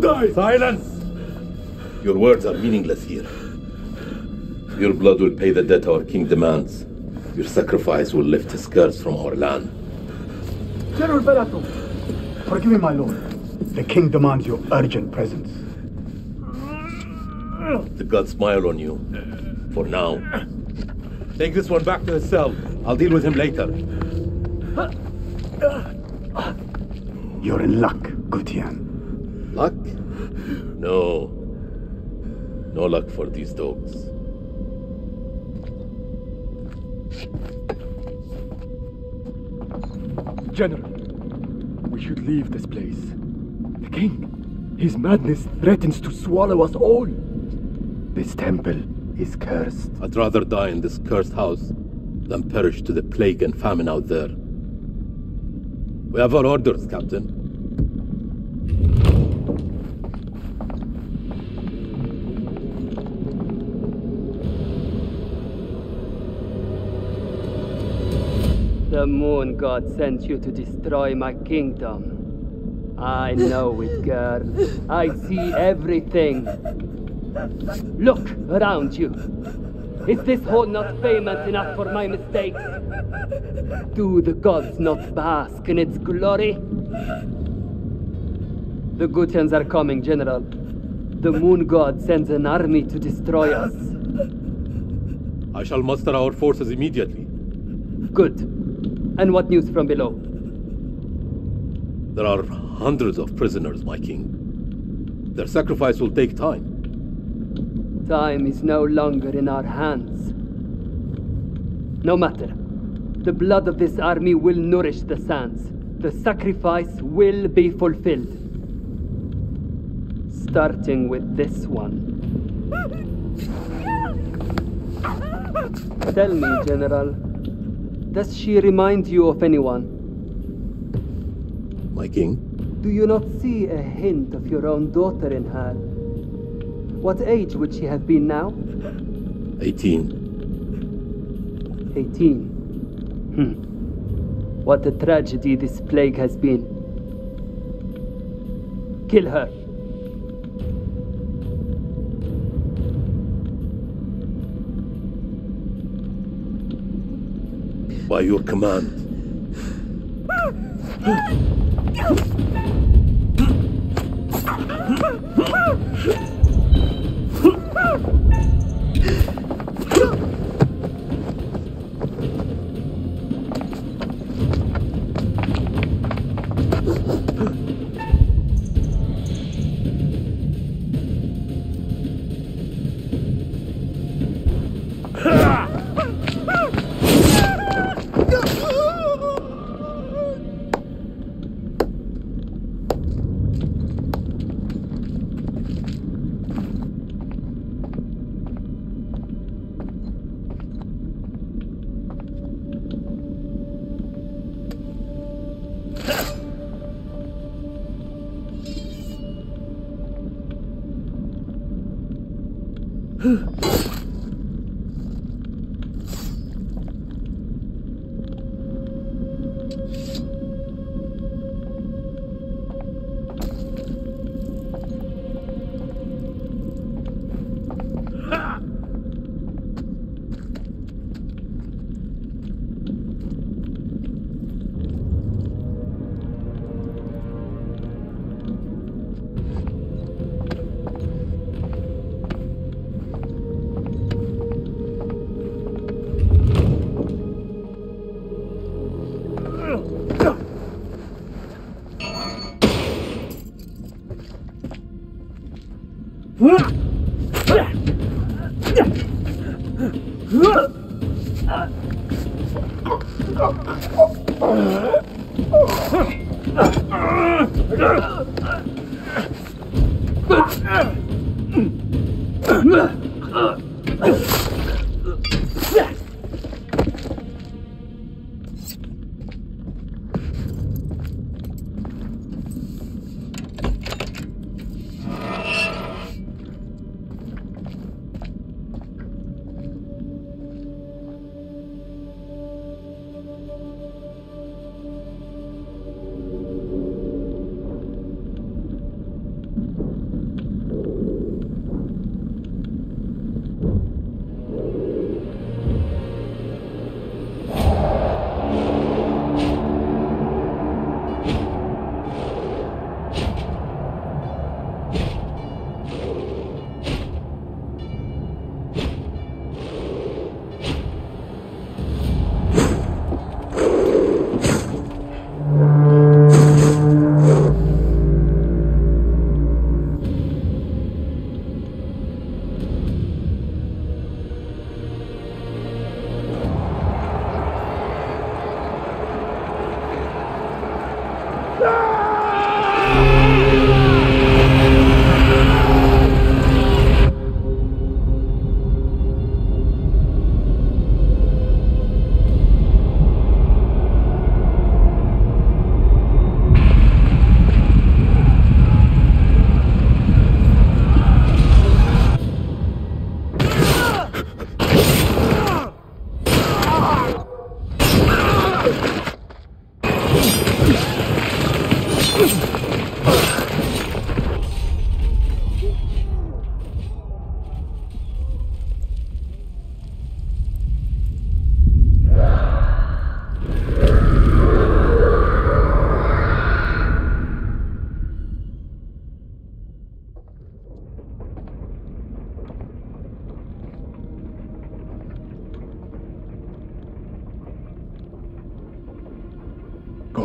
die! Silence! Your words are meaningless here. Your blood will pay the debt our king demands. Your sacrifice will lift his curse from our land. General Balathi, forgive me, my lord. The king demands your urgent presence. The gods smile on you. For now. Take this one back to his cell. I'll deal with him later. You're in luck, Gutian. Luck? No. No luck for these dogs. General, we should leave this place. The king, his madness threatens to swallow us all. This temple is cursed. I'd rather die in this cursed house than perish to the plague and famine out there. We have our orders, Captain. The moon god sent you to destroy my kingdom. I know it, girl. I see everything. Look around you. Is this hall not famous enough for my mistakes? Do the gods not bask in its glory? The Gutians are coming, General. The moon god sends an army to destroy us. I shall muster our forces immediately. Good. And what news from below? There are hundreds of prisoners, my king. Their sacrifice will take time. Time is no longer in our hands. No matter. The blood of this army will nourish the sands. The sacrifice will be fulfilled. Starting with this one. Tell me, General, does she remind you of anyone? My king? Do you not see a hint of your own daughter in her? What age would she have been now? 18. 18. Hmm. What a tragedy this plague has been. Kill her. By your command. Ah! Huh? Ugh.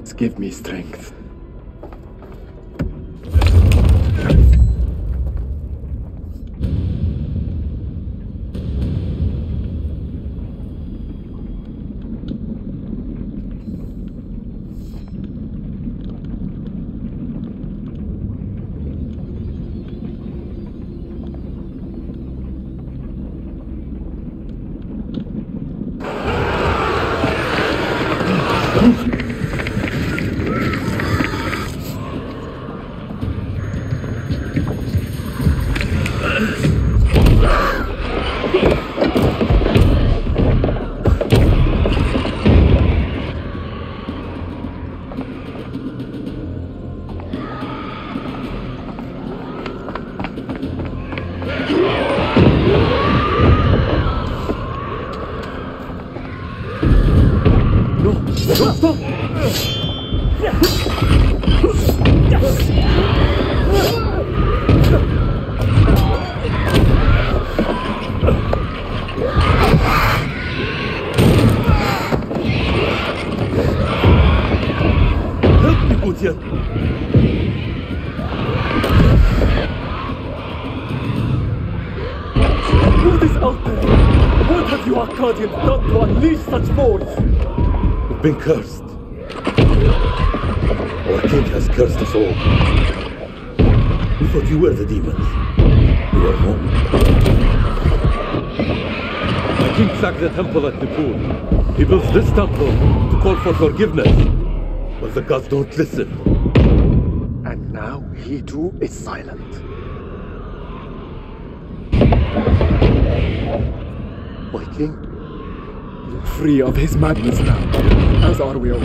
Gods give me strength. What is out there? What have you Akkadians done to unleash such force? We've been cursed. Our king has cursed us all. We thought you were the demons. You are not. My king sacked the temple at Nippur. He builds this temple to call for forgiveness. But the gods don't listen. He too is silent. My king, you're free of his madness now, as are we all.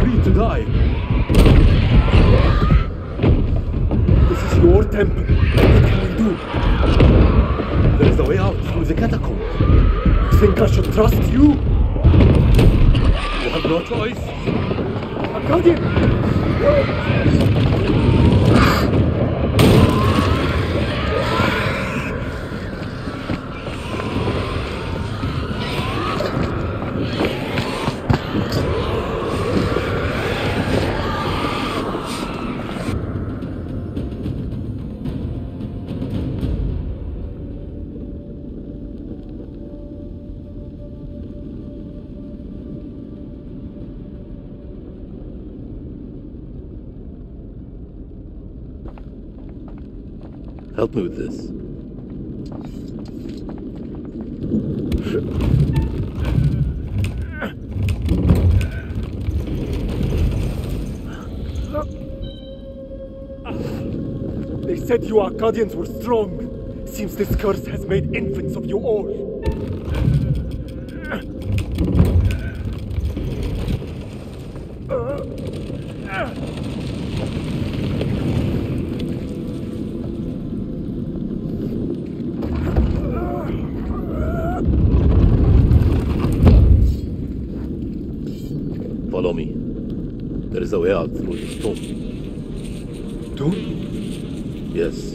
Free to die. This is your temple. What can we do? There is a way out through the catacombs. Think I should trust you? You have no choice. 靠近。Help me with this. They said you Akkadians were strong. Seems this curse has made infants of you all. Follow me. There is a way out through the stone. Don't? Yes.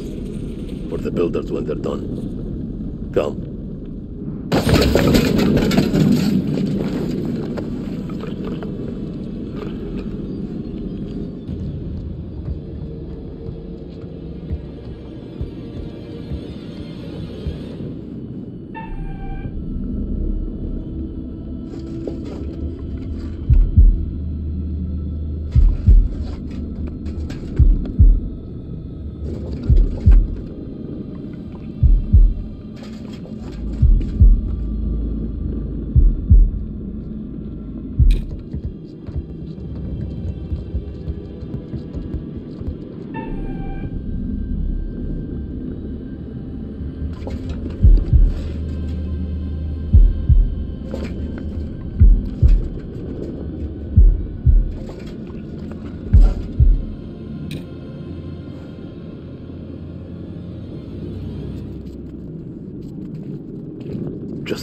For the builders when they're done. Come.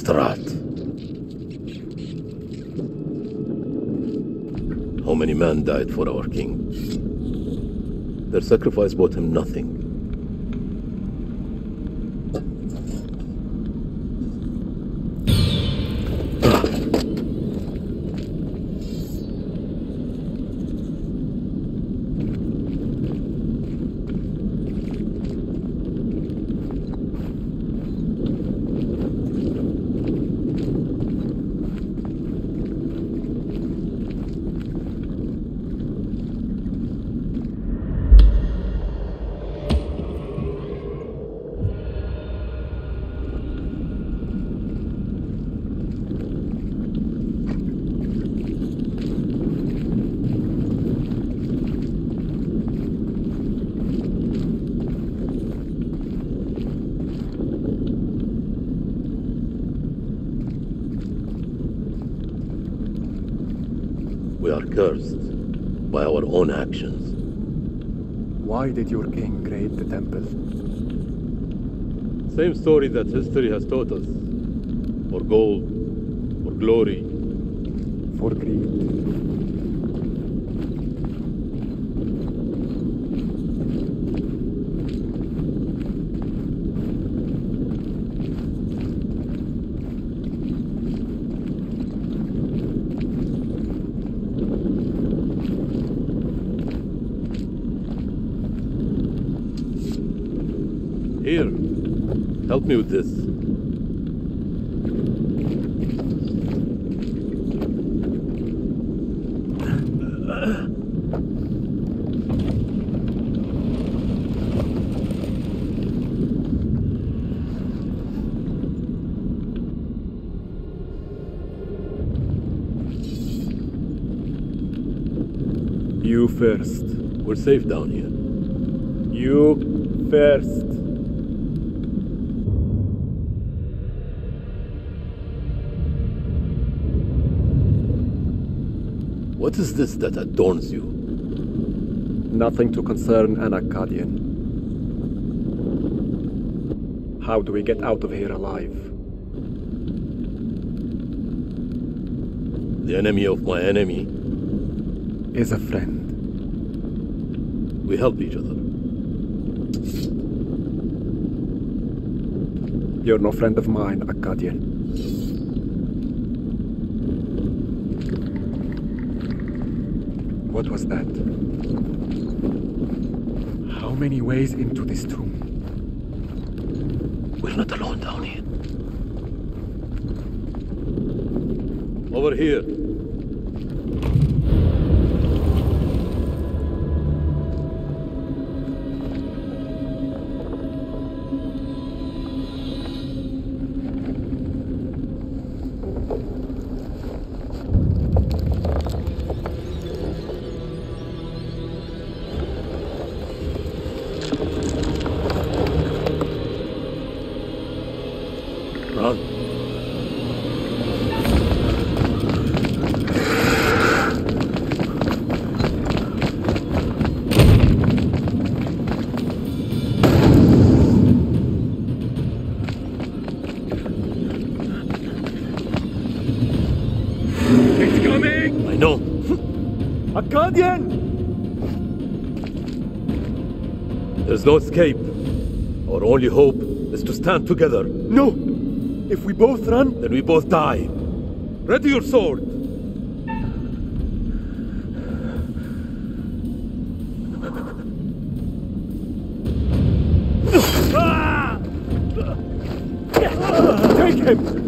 Just a rat. How many men died for our king? Their sacrifice bought him nothing. Are cursed by our own actions. Why did your king create the temple? Same story that history has taught us. For gold, for glory. For greed. Here, help me with this. You first. We're safe down here. You first. What is this that adorns you? Nothing to concern an Akkadian. How do we get out of here alive? The enemy of my enemy. Is a friend. We help each other. You're no friend of mine, Akkadian. What was that? How many ways into this tomb? We're not alone down here. Over here. There's no escape. Our only hope is to stand together. No! If we both run, Then we both die. Ready your sword. take him!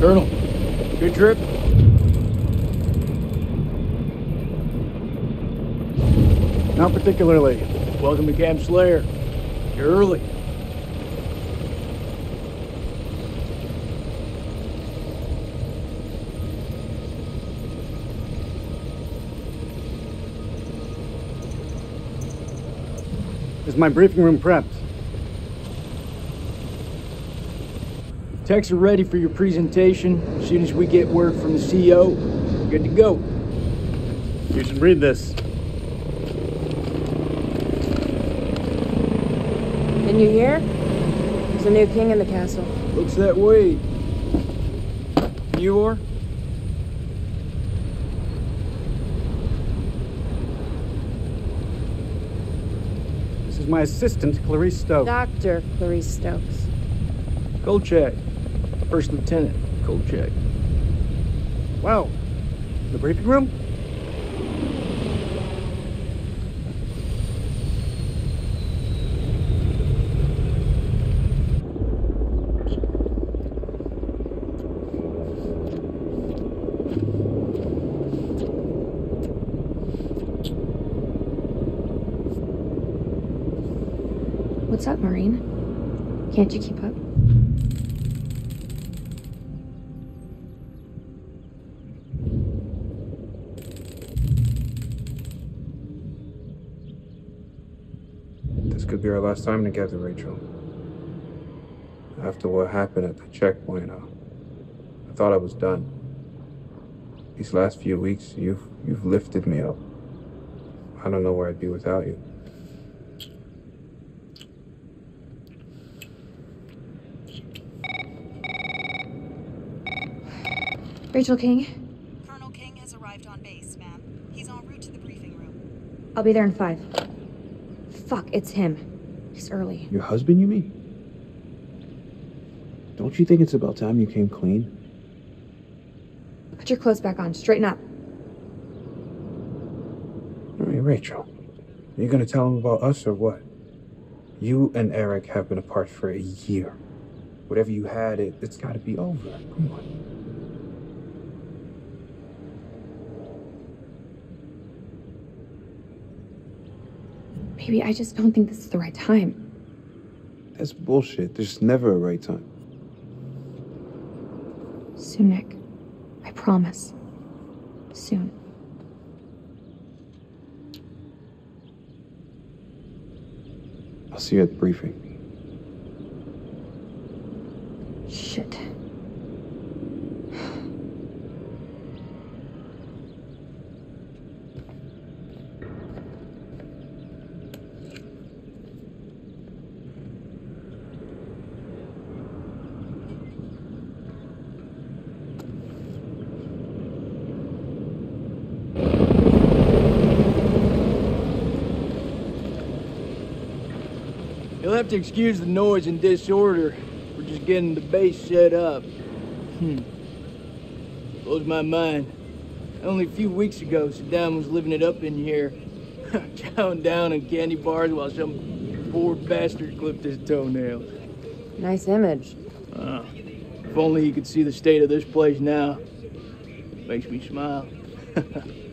Colonel, good trip? Not particularly. Welcome to Camp Slayer. You're early. Is my briefing room prepped? Techs are ready for your presentation. As soon as we get word from the CEO, we're good to go. You should read this. Can you hear? There's a new king in the castle. Looks that way. You are? This is my assistant, Clarice Stokes. Dr. Clarice Stokes. Kolchak. First Lieutenant Kolchak. Wow. The briefing room? Can't you keep up? This could be our last time together, Rachel. After what happened at the checkpoint, uh, I thought I was done. These last few weeks, you've you've lifted me up. I don't know where I'd be without you. Rachel King, Colonel King has arrived on base, ma'am. He's en route to the briefing room. I'll be there in five. Fuck, it's him. He's early. Your husband, you mean? Don't you think it's about time you came clean? Put your clothes back on. Straighten up. I mean, Rachel, are you gonna tell him about us or what? You and Eric have been apart for a year. Whatever you had, it, it's gotta be over. Come on. Maybe I just don't think this is the right time. That's bullshit. There's never a right time. Soon, Nick. I promise. Soon. I'll see you at the briefing. Have to excuse the noise and disorder. We're just getting the base set up. Hmm. Blows my mind. Only a few weeks ago, Saddam was living it up in here. Chowing down on candy bars while some poor bastard clipped his toenails. Nice image. Ah, if only he could see the state of this place now. Makes me smile.